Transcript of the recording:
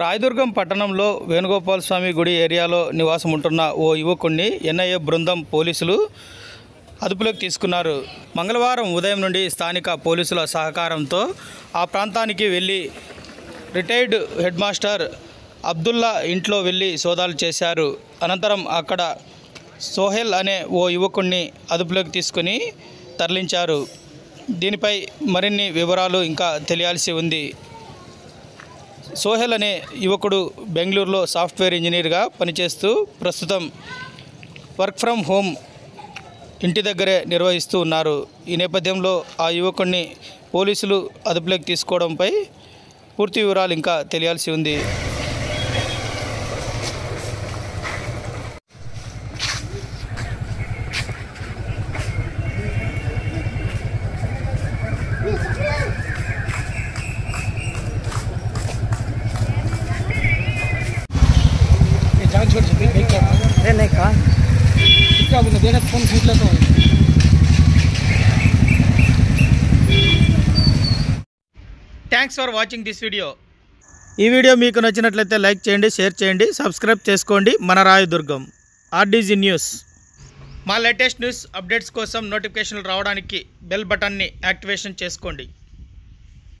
రాయదుర్గం పట్టణంలో వేణుగోపాల్ స్వామి గుడి ఏరియాలో నివాసం ఉంటున్న ఓ యువకుడిని ఎన్ఐఏ బృందం పోలీసులు అదుపులోకి తీసుకున్నారు. మంగళవారం ఉదయం నుండి స్థానిక పోలీసుల సహకారంతో ఆ ప్రాంతానికి వెళ్ళి రిటైర్డ్ హెడ్ మాస్టర్ అబ్దుల్లా ఇంట్లో వెళ్ళి సోదాలు చేశారు. అనంతరం అక్కడ సోహెల్ అనే ఓ యువకుడిని అదుపులోకి తీసుకుని తరలించారు. దీనిపై మరిన్ని వివరాలు ఇంకా తెలియాల్సి ఉంది. సోహెల్ అనే యువకుడు బెంగళూరులో సాఫ్ట్వేర్ ఇంజనీర్గా పనిచేస్తూ ప్రస్తుతం వర్క్ ఫ్రమ్ హోమ్ ఇంటి దగ్గరే నిర్వహిస్తూ ఉన్నారు. ఈ నేపథ్యంలో ఆ యువకుడిని పోలీసులు అదుపులోకి తీసుకోవడంపై పూర్తి వివరాలు ఇంకా తెలియాల్సి ఉంది. ये जान छोड़ सकते देख क्या अरे नहीं कहा क्या बोला देखा फोन खींच लेता हूँ thanks for watching this video ఈ వీడియో మీకు నచ్చినట్లయితే లైక్ చేయండి షేర్ చేయండి సబ్స్క్రైబ్ చేసుకోండి మన రాయదుర్గం ఆర్డీజీ న్యూస్ మా లేటెస్ట్ న్యూస్ అప్డేట్స్ కోసం నోటిఫికేషన్లు రావడానికి బెల్ బటన్ని యాక్టివేషన్ చేసుకోండి